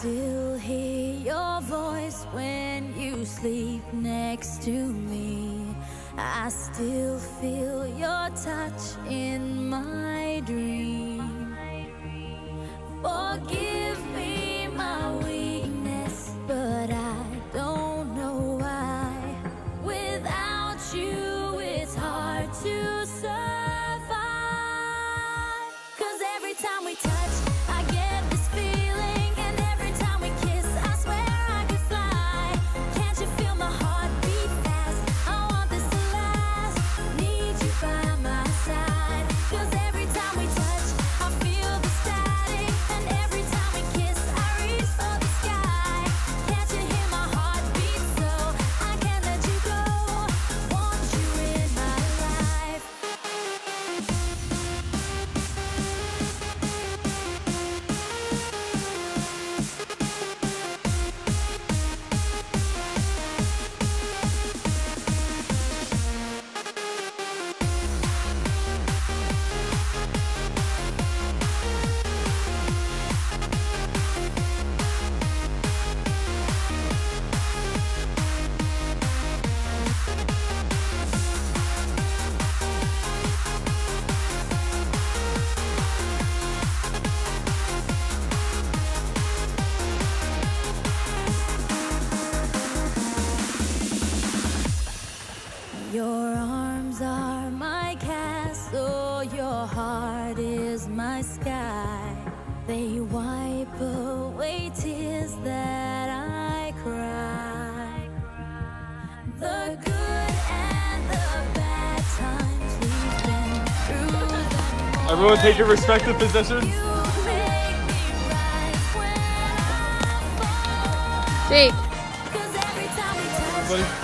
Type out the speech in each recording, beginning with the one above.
still hear your voice when you sleep next to me. I still feel your touch in my dream. Forgive They wipe away tears that I cry. The good and the bad times we've been through. Everyone take your respective positions. Jake. Everybody.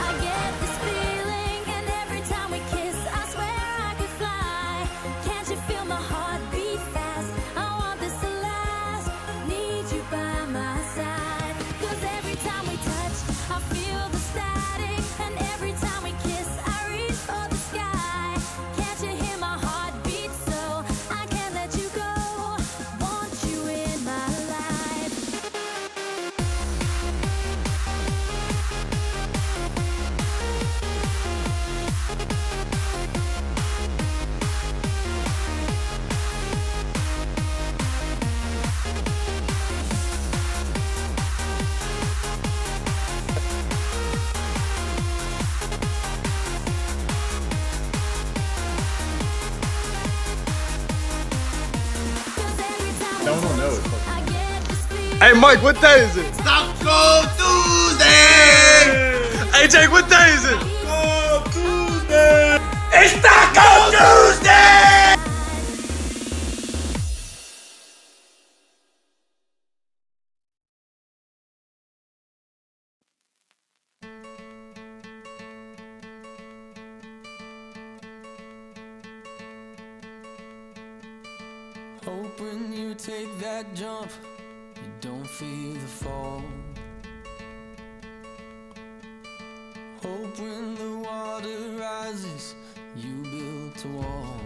Hey, Mike, what day is it? Taco Tuesday! Hey, Jake, what day is it? Taco Tuesday! It's Taco Tuesday! Hoping you take that jump don't feel the fall. Hope when the water rises, you built a wall.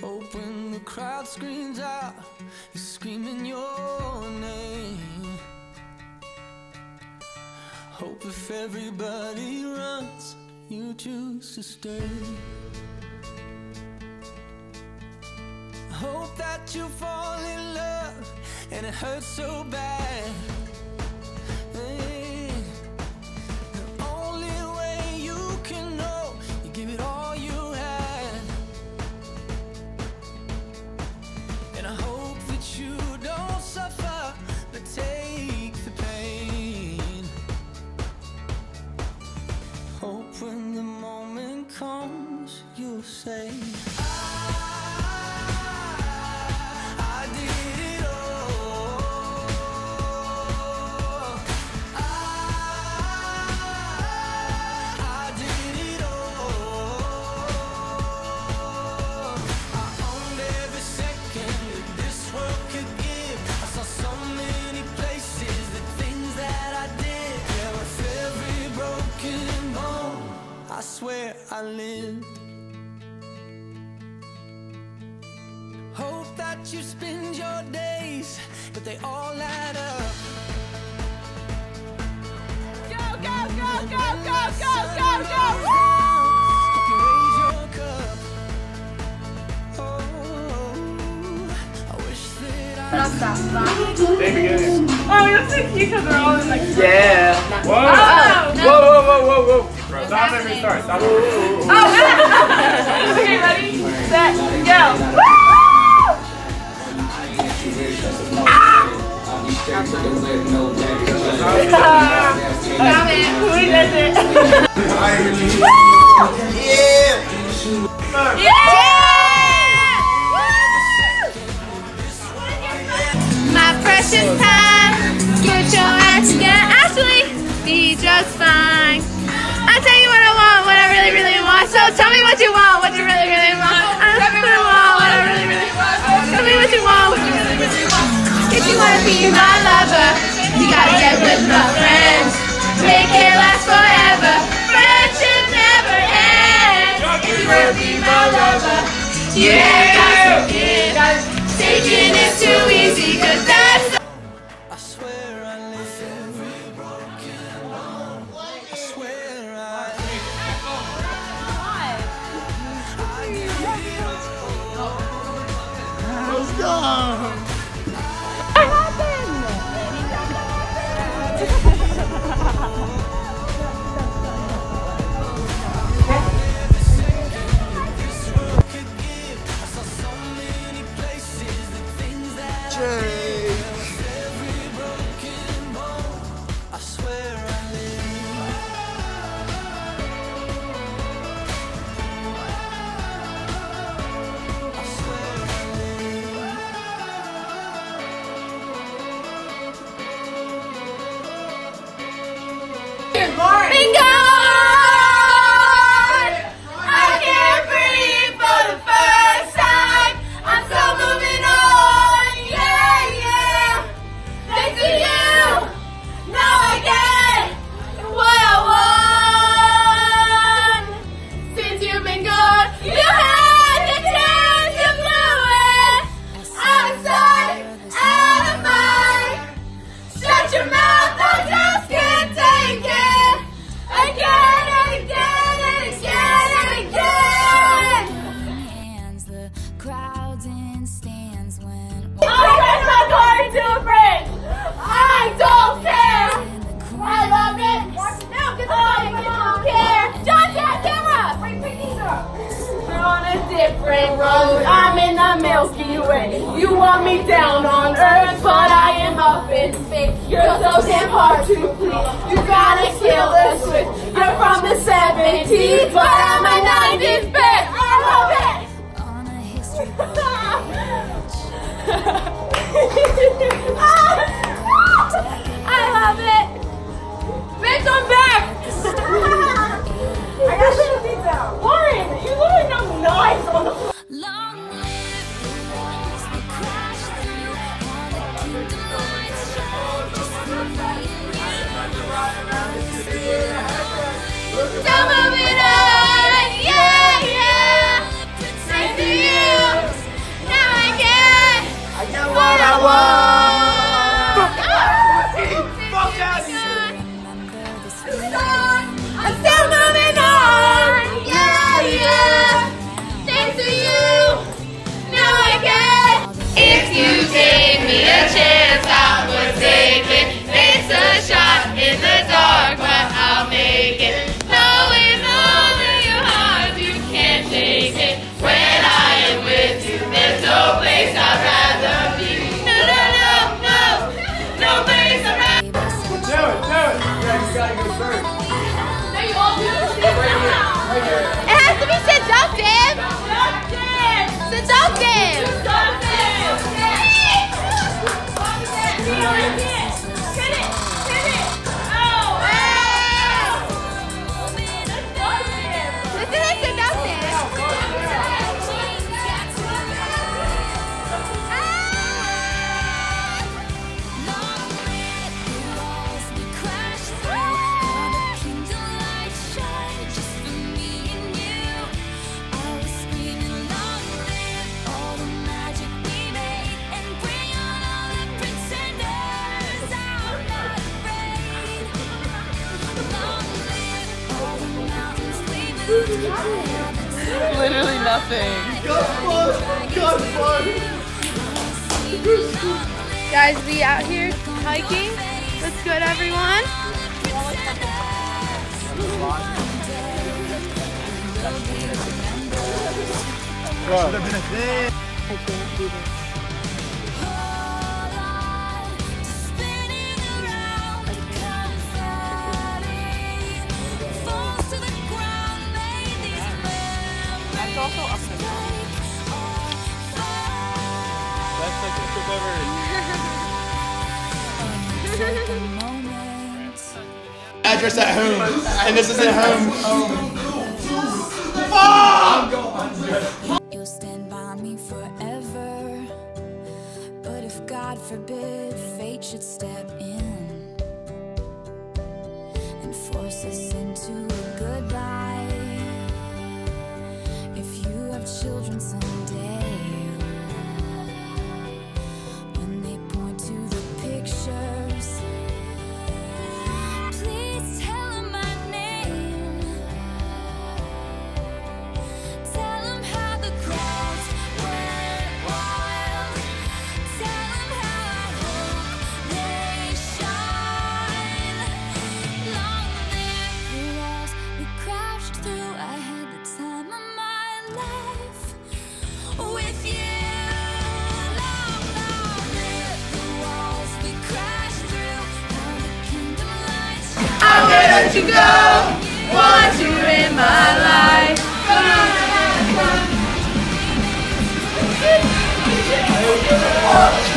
Hope when the crowd screams out, you're screaming your name. Hope if everybody runs, you choose to stay. Hope let you fall in love, and it hurts so bad. swear I lived Hope that you spend your days But they all add up Go, go, go, go, go, go, go, go, go! There we go. Oh, you're so cute because they're all in like. Yeah. Whoa. Oh, no. Whoa, whoa, whoa, whoa, whoa. Bro, stop and restart. Stop. Ooh, ooh, ooh. Oh, okay, ready, set, go. Stop it. Who does it? be my lover. You gotta get with my friends. Make it last forever. Friendship never ends. You wanna be my lover, you ain't got to give. Taking is too easy, cause that's the I swear I live every broken home. I swear I live. Let's go! You want me down on earth, but I am up in space. You're so damn hard to please. You gotta kill the switch. You're from the 70s, but I'm a 90s bitch. I love it. On a history. Ah! nothing. Got fun. Got fun. Guys, we out here hiking. What's good, everyone? Wow. just at home. And this is at home. Fuck! let you go. Want you in my life. Oh.